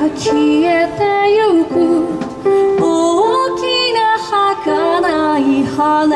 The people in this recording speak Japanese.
消えてゆく。大きな儚い花。